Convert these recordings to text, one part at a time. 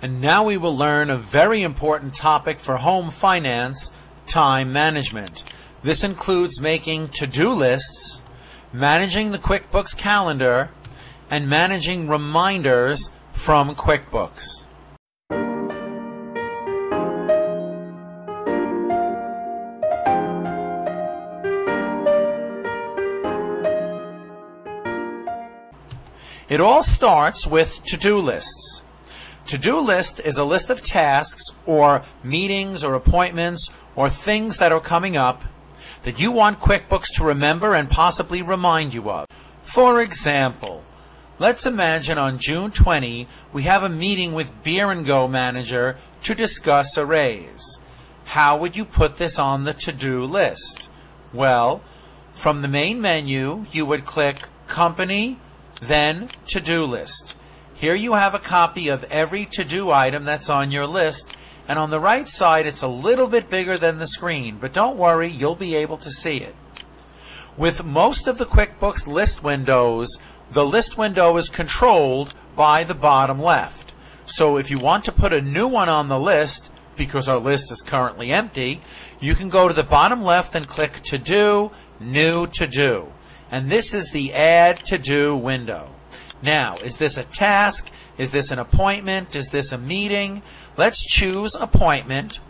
And now we will learn a very important topic for home finance, time management. This includes making to-do lists, managing the QuickBooks calendar, and managing reminders from QuickBooks. It all starts with to-do lists. To-do list is a list of tasks or meetings or appointments or things that are coming up that you want QuickBooks to remember and possibly remind you of. For example, let's imagine on June 20 we have a meeting with Beer Go manager to discuss a raise. How would you put this on the to-do list? Well, from the main menu, you would click Company, then to-do list. Here you have a copy of every to-do item that's on your list, and on the right side it's a little bit bigger than the screen, but don't worry, you'll be able to see it. With most of the QuickBooks list windows, the list window is controlled by the bottom left. So if you want to put a new one on the list, because our list is currently empty, you can go to the bottom left and click To Do, New To Do and this is the Add To Do window. Now, is this a task? Is this an appointment? Is this a meeting? Let's choose appointment.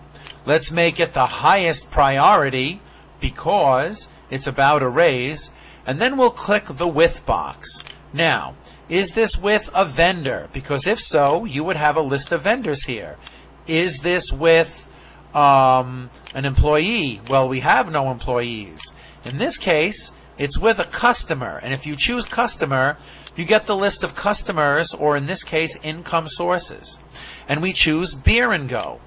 Let's make it the highest priority because it's about a raise. And then we'll click the with box. Now, is this with a vendor? Because if so, you would have a list of vendors here. Is this with um, an employee? Well, we have no employees. In this case, it's with a customer. And if you choose customer, you get the list of customers, or in this case, income sources. And we choose beer and go.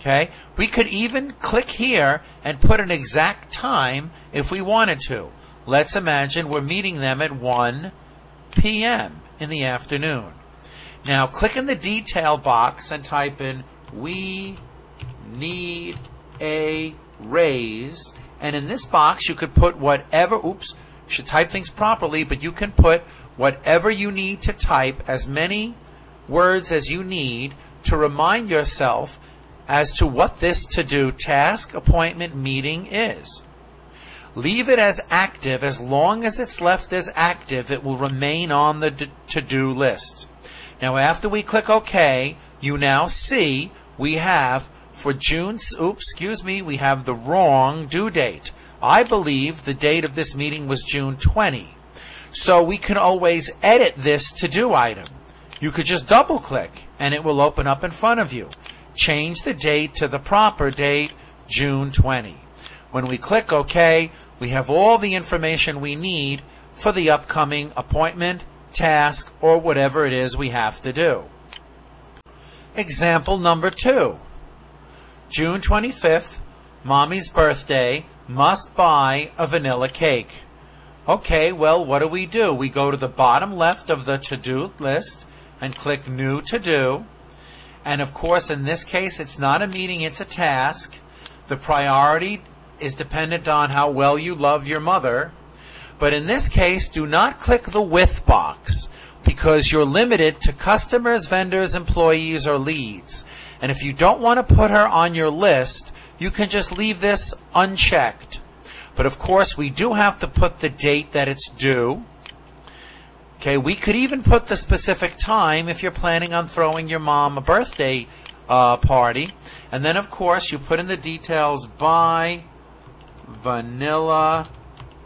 Okay? We could even click here and put an exact time if we wanted to. Let's imagine we're meeting them at 1 p.m. in the afternoon. Now click in the detail box and type in we need a raise and in this box, you could put whatever, oops, should type things properly, but you can put whatever you need to type, as many words as you need to remind yourself as to what this to-do task, appointment, meeting is. Leave it as active. As long as it's left as active, it will remain on the to-do list. Now, after we click OK, you now see we have for June, oops, excuse me, we have the wrong due date. I believe the date of this meeting was June 20. So we can always edit this to-do item. You could just double click and it will open up in front of you. Change the date to the proper date, June 20. When we click OK, we have all the information we need for the upcoming appointment, task, or whatever it is we have to do. Example number two. June 25th, mommy's birthday, must buy a vanilla cake. Okay, well, what do we do? We go to the bottom left of the to-do list and click New To Do. And of course, in this case, it's not a meeting, it's a task. The priority is dependent on how well you love your mother. But in this case, do not click the with box because you're limited to customers, vendors, employees, or leads. And if you don't want to put her on your list, you can just leave this unchecked. But of course, we do have to put the date that it's due. Okay, we could even put the specific time if you're planning on throwing your mom a birthday uh, party. And then, of course, you put in the details buy vanilla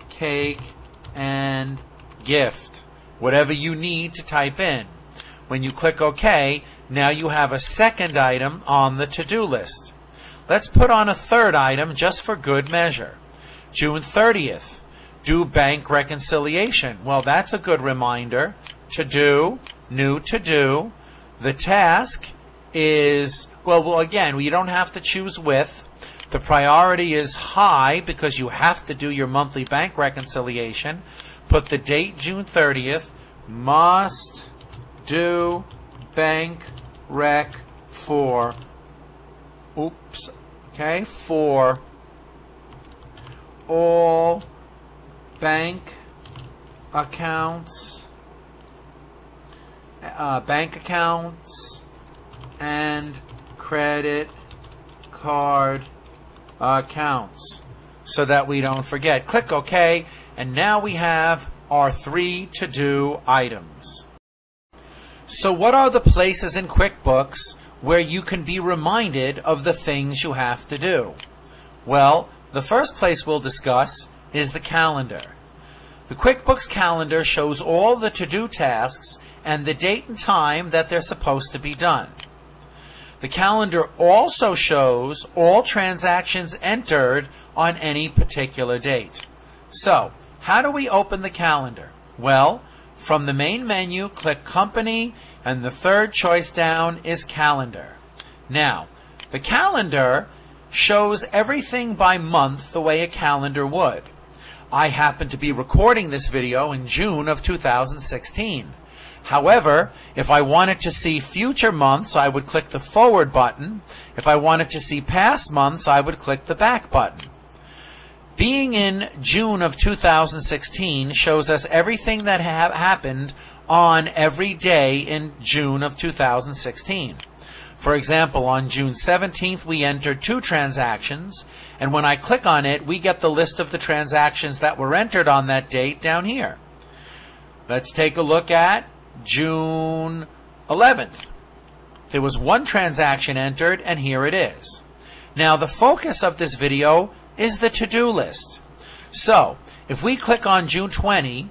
cake and gift whatever you need to type in. When you click OK, now you have a second item on the to-do list. Let's put on a third item just for good measure. June 30th, do bank reconciliation. Well, that's a good reminder. To do, new to do. The task is, well, well, again, you don't have to choose with. The priority is high because you have to do your monthly bank reconciliation. Put the date June 30th. Must do bank rec for, oops, okay, for all bank accounts, uh, bank accounts and credit card accounts so that we don't forget. Click OK, and now we have our three to-do items. So what are the places in QuickBooks where you can be reminded of the things you have to do? Well, the first place we'll discuss is the calendar. The QuickBooks calendar shows all the to-do tasks and the date and time that they're supposed to be done. The calendar also shows all transactions entered on any particular date. So, how do we open the calendar? Well, from the main menu, click Company, and the third choice down is Calendar. Now, the calendar shows everything by month the way a calendar would. I happen to be recording this video in June of 2016. However, if I wanted to see future months, I would click the forward button. If I wanted to see past months, I would click the back button. Being in June of 2016 shows us everything that ha happened on every day in June of 2016. For example, on June 17th, we entered two transactions, and when I click on it, we get the list of the transactions that were entered on that date down here. Let's take a look at June 11th. There was one transaction entered, and here it is. Now, the focus of this video is the to-do list. So, if we click on June 20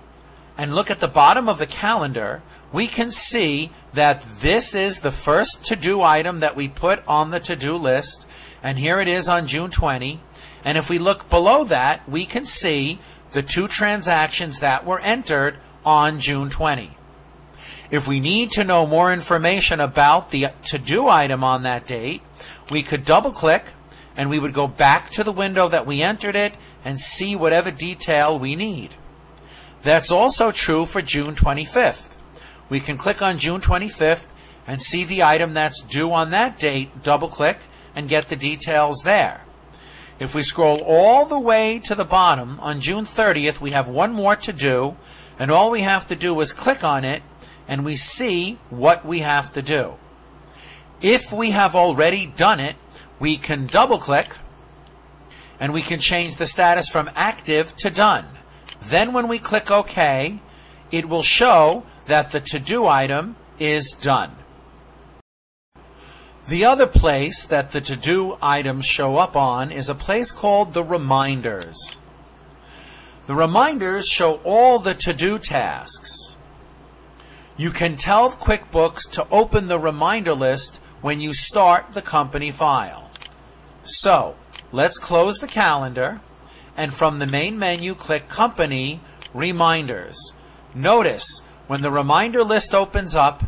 and look at the bottom of the calendar, we can see that this is the first to-do item that we put on the to-do list, and here it is on June 20. And if we look below that, we can see the two transactions that were entered on June 20. If we need to know more information about the to-do item on that date, we could double click and we would go back to the window that we entered it and see whatever detail we need. That's also true for June 25th. We can click on June 25th and see the item that's due on that date, double click, and get the details there. If we scroll all the way to the bottom, on June 30th, we have one more to do, and all we have to do is click on it and we see what we have to do. If we have already done it, we can double click and we can change the status from active to done. Then when we click OK, it will show that the to-do item is done. The other place that the to-do items show up on is a place called the reminders. The reminders show all the to-do tasks. You can tell QuickBooks to open the reminder list when you start the company file. So, let's close the calendar and from the main menu click Company Reminders. Notice when the reminder list opens up,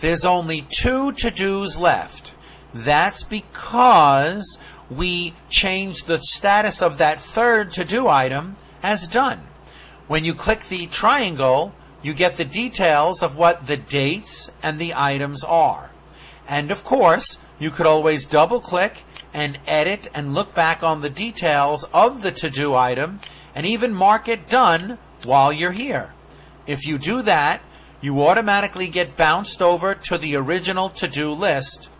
there's only two to-dos left. That's because we changed the status of that third to-do item as done. When you click the triangle, you get the details of what the dates and the items are. And of course, you could always double click and edit and look back on the details of the to-do item and even mark it done while you're here. If you do that, you automatically get bounced over to the original to-do list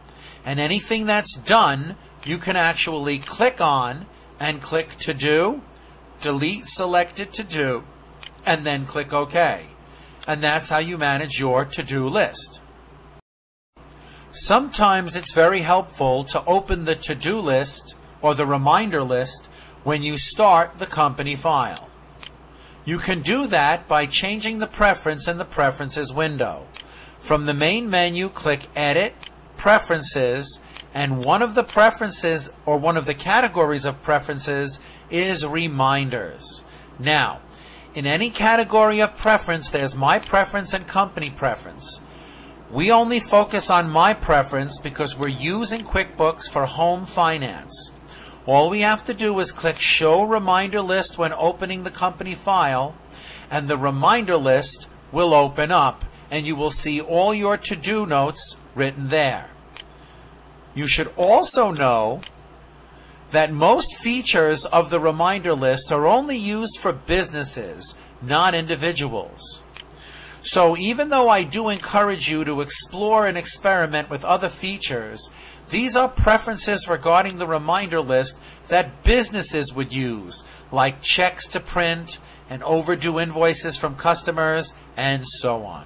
and anything that's done you can actually click on and click to do, delete selected to do, and then click OK and that's how you manage your to-do list. Sometimes it's very helpful to open the to-do list or the reminder list when you start the company file. You can do that by changing the preference in the Preferences window. From the main menu, click Edit, Preferences, and one of the preferences or one of the categories of preferences is Reminders. Now, in any category of preference, there's my preference and company preference. We only focus on my preference because we're using QuickBooks for home finance. All we have to do is click Show Reminder List when opening the company file, and the reminder list will open up, and you will see all your to-do notes written there. You should also know that most features of the reminder list are only used for businesses, not individuals. So even though I do encourage you to explore and experiment with other features, these are preferences regarding the reminder list that businesses would use, like checks to print and overdue invoices from customers and so on.